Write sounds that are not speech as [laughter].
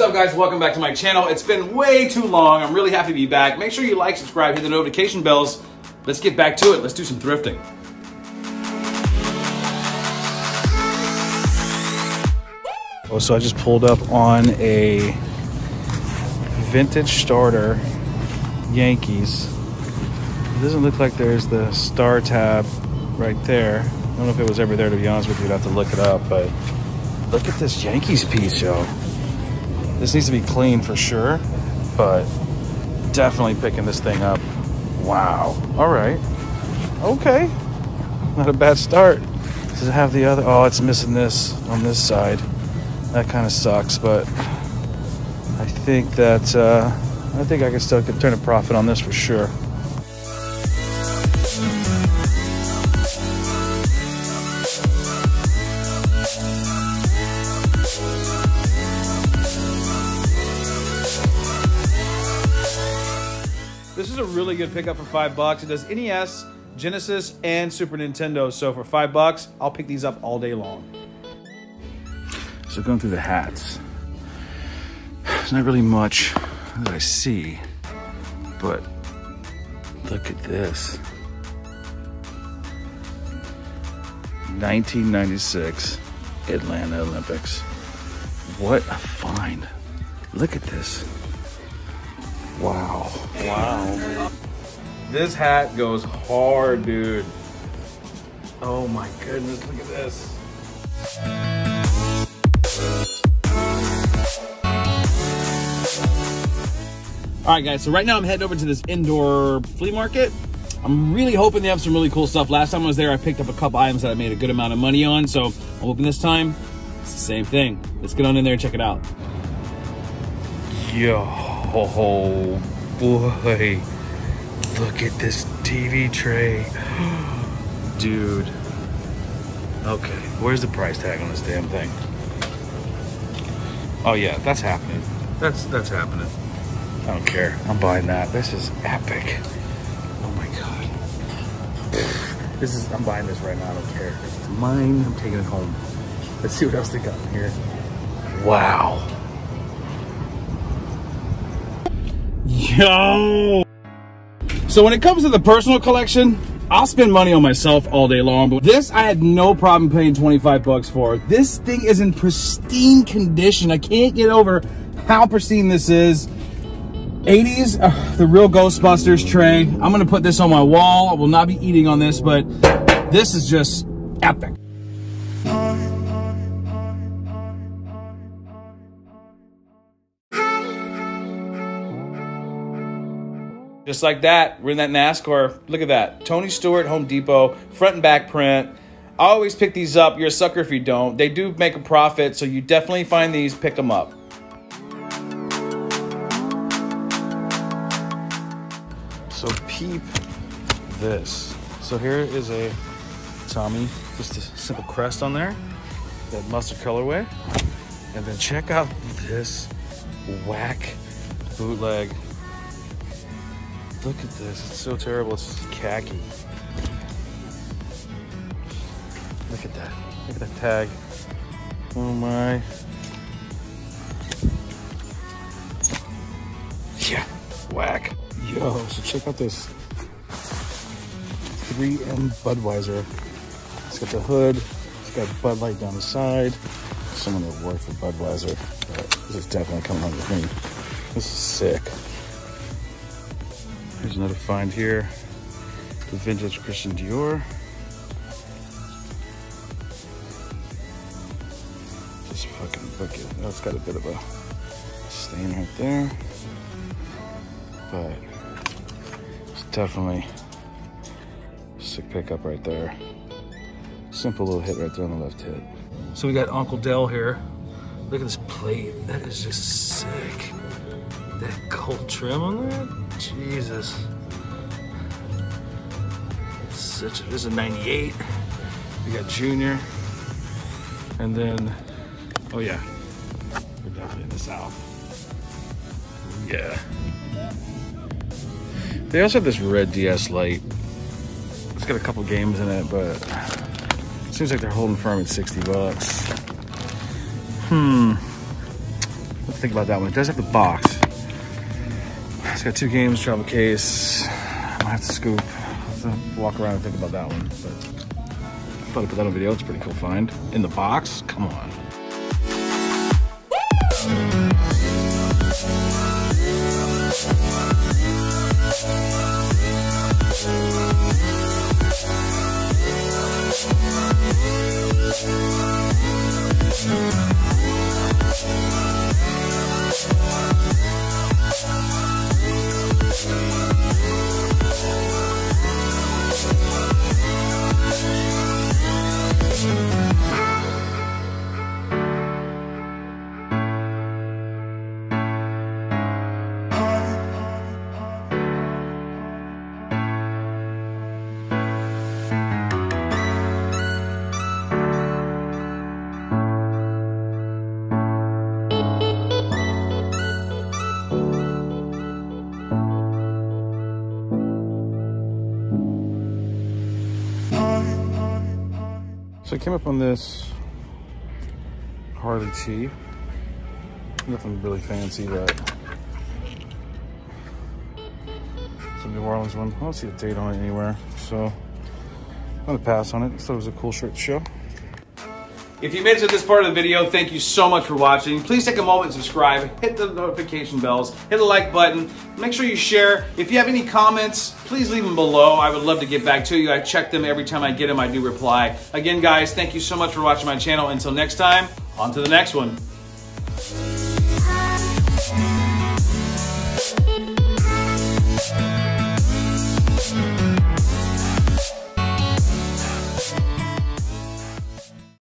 What's up guys? Welcome back to my channel. It's been way too long. I'm really happy to be back. Make sure you like, subscribe, hit the notification bells. Let's get back to it. Let's do some thrifting. Oh, so I just pulled up on a vintage starter Yankees. It doesn't look like there's the star tab right there. I don't know if it was ever there to be honest with you. I'd have to look it up, but look at this Yankees piece, yo. This needs to be clean for sure, but definitely picking this thing up. Wow. All right. Okay. Not a bad start. Does it have the other? Oh, it's missing this on this side. That kind of sucks, but I think that uh, I think I can still turn a profit on this for sure. A really good pickup for five bucks. It does NES, Genesis, and Super Nintendo. So for five bucks, I'll pick these up all day long. So going through the hats, there's not really much that I see, but look at this. 1996 Atlanta Olympics. What a find. Look at this. Wow. Wow. This hat goes hard, dude. Oh my goodness, look at this. All right, guys, so right now I'm heading over to this indoor flea market. I'm really hoping they have some really cool stuff. Last time I was there, I picked up a couple items that I made a good amount of money on, so I'm hoping this time it's the same thing. Let's get on in there and check it out. Yo, Oh, boy. Look at this TV tray. [gasps] Dude. Okay, where's the price tag on this damn thing? Oh yeah, that's happening. That's that's happening. I don't care. I'm buying that. This is epic. Oh my god. This is I'm buying this right now. I don't care. It's mine. I'm taking it home. Let's see what else they got in here. Wow. Yo. So when it comes to the personal collection, I'll spend money on myself all day long, but this I had no problem paying 25 bucks for. This thing is in pristine condition. I can't get over how pristine this is. 80s, uh, the real Ghostbusters tray. I'm gonna put this on my wall. I will not be eating on this, but this is just epic. Just like that, we're in that NASCAR. Look at that. Tony Stewart, Home Depot, front and back print. I always pick these up. You're a sucker if you don't. They do make a profit, so you definitely find these, pick them up. So peep this. So here is a Tommy, just a simple crest on there, that mustard colorway. And then check out this whack bootleg Look at this, it's so terrible, it's just khaki. Look at that, look at that tag. Oh my. Yeah, whack. Yo, so check out this 3M Budweiser. It's got the hood, it's got Bud Light down the side. Someone that worked for Budweiser, but this is definitely coming home with me. This is sick. Here's another find here. The vintage Christian Dior. Just fucking oh, it's got a bit of a stain right there. But it's definitely sick pickup right there. Simple little hit right there on the left hip. So we got Uncle Dell here. Look at this plate. That is just sick. That gold trim on that? Jesus. Such a, this is a 98. We got Junior. And then, oh yeah, we're definitely in the South. Yeah. They also have this red DS Lite. It's got a couple games in it, but it seems like they're holding firm at 60 bucks. Hmm. Think about that one. It does have the box. It's got two games, travel case. I might have to scoop. Have to walk around and think about that one. But I thought I'd put that on video. It's pretty cool find. In the box? Come on. So I came up on this Harley T. Nothing really fancy, but it's a New Orleans one. I don't see a date on it anywhere, so I'm gonna pass on it. I thought it was a cool shirt to show. If you made it to this part of the video, thank you so much for watching. Please take a moment and subscribe, hit the notification bells, hit the like button, make sure you share. If you have any comments, please leave them below. I would love to get back to you. I check them every time I get them, I do reply. Again, guys, thank you so much for watching my channel. Until next time, on to the next one.